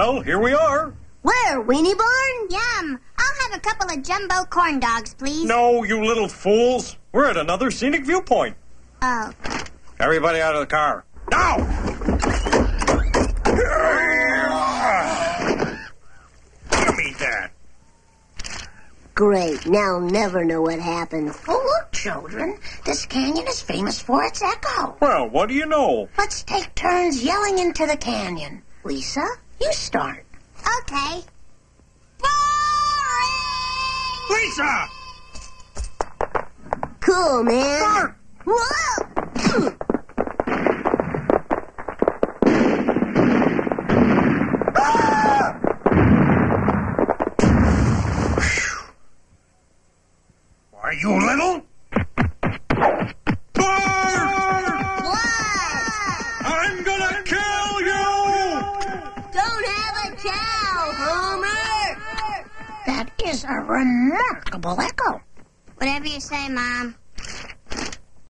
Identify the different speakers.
Speaker 1: Well, here we are.
Speaker 2: Where, Weenie Barn?
Speaker 3: Yum. I'll have a couple of jumbo corn dogs, please.
Speaker 1: No, you little fools. We're at another scenic viewpoint.
Speaker 3: Oh.
Speaker 1: Everybody out of the car. Now! Give me that.
Speaker 2: Great. Now I'll never know what happened.
Speaker 4: Oh, look, children. This canyon is famous for its echo.
Speaker 1: Well, what do you know?
Speaker 4: Let's take turns yelling into the canyon. Lisa, you start.
Speaker 3: Okay.
Speaker 1: Lisa!
Speaker 2: Cool, man.
Speaker 1: Bart!
Speaker 2: Whoa!
Speaker 1: Are you little?
Speaker 4: Is a remarkable echo.
Speaker 3: Whatever you say, Mom.